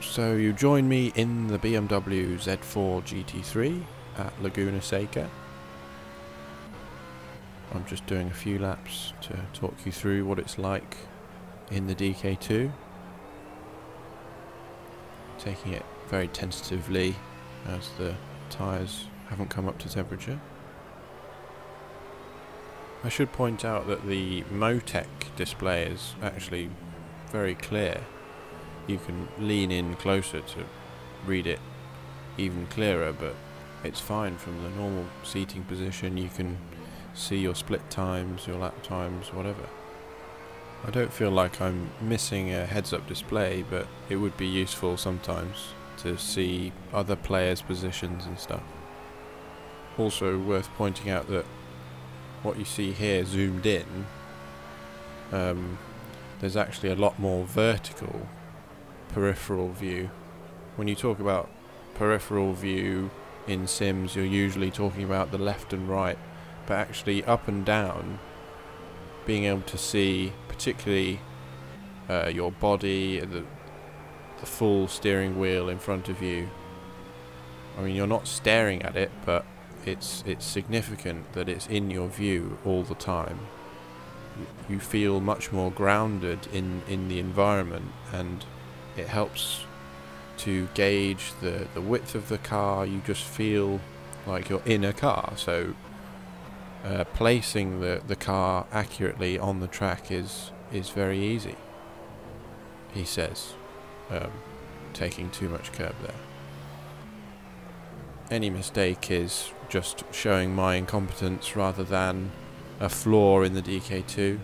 So you join me in the BMW Z4 GT3 at Laguna Seca. I'm just doing a few laps to talk you through what it's like in the DK2. Taking it very tentatively as the tyres haven't come up to temperature. I should point out that the Motec display is actually very clear. You can lean in closer to read it even clearer, but it's fine from the normal seating position. You can see your split times, your lap times, whatever. I don't feel like I'm missing a heads-up display, but it would be useful sometimes to see other players' positions and stuff. Also worth pointing out that what you see here zoomed in, um, there's actually a lot more vertical peripheral view. When you talk about peripheral view in Sims, you're usually talking about the left and right, but actually up and down, being able to see particularly uh, your body, the, the full steering wheel in front of you. I mean, you're not staring at it, but it's it's significant that it's in your view all the time. You, feel much more grounded in in the environment, and it helps to gauge the the width of the car. You just feel like you're in a car. So uh, placing the the car accurately on the track is is very easy. He says, um, taking too much curb there. Any mistake is just showing my incompetence rather than a flaw in the DK2.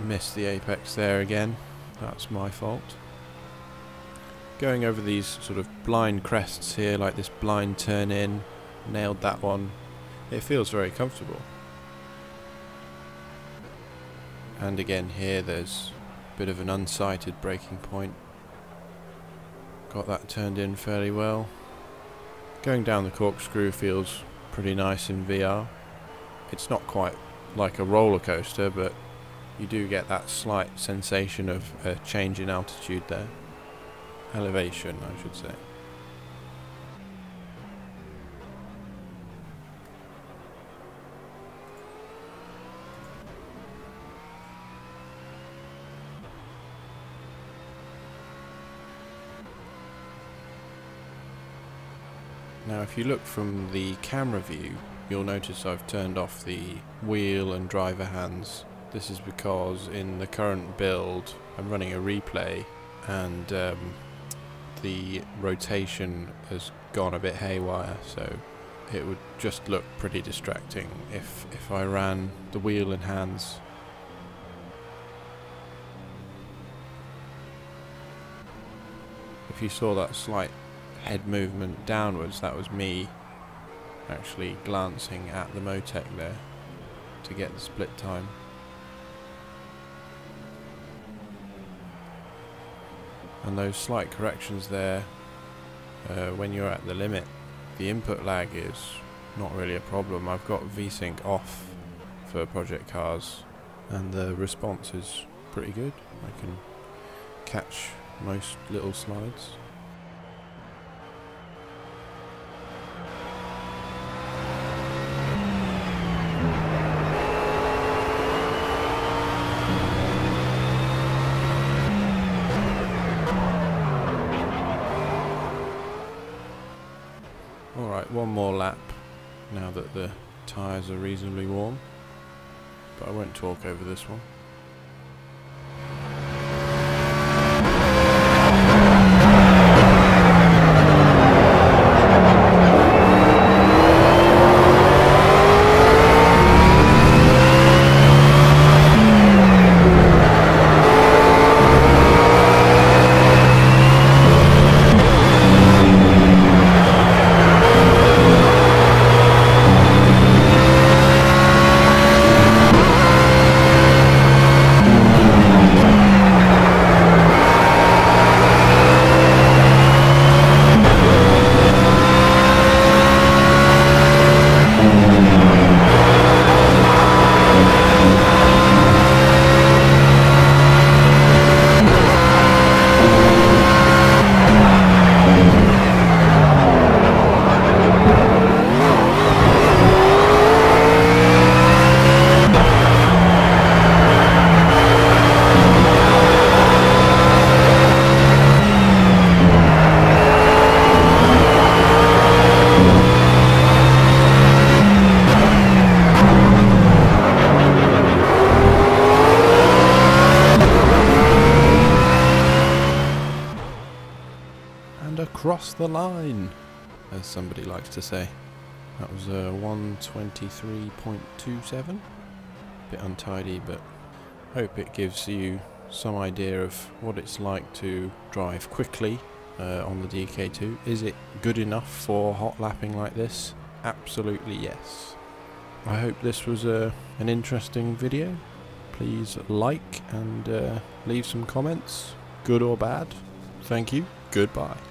Missed the apex there again. That's my fault. Going over these sort of blind crests here, like this blind turn in, nailed that one. It feels very comfortable. And again here there's a bit of an unsighted braking point. Got that turned in fairly well. Going down the corkscrew feels pretty nice in VR. It's not quite like a roller coaster, but you do get that slight sensation of a change in altitude there. Elevation, I should say. Now if you look from the camera view, you'll notice I've turned off the wheel and driver hands. This is because in the current build I'm running a replay and um, the rotation has gone a bit haywire so it would just look pretty distracting if, if I ran the wheel and hands if you saw that slight head movement downwards, that was me actually glancing at the Motec there to get the split time. And those slight corrections there, uh, when you're at the limit, the input lag is not really a problem. I've got VSync off for project cars and the response is pretty good. I can catch most little slides. Alright, one more lap now that the tyres are reasonably warm. But I won't talk over this one. The line, as somebody likes to say. That was a 123.27. Bit untidy, but hope it gives you some idea of what it's like to drive quickly uh, on the DK2. Is it good enough for hot lapping like this? Absolutely yes. I hope this was a, an interesting video. Please like and uh, leave some comments, good or bad. Thank you. Goodbye.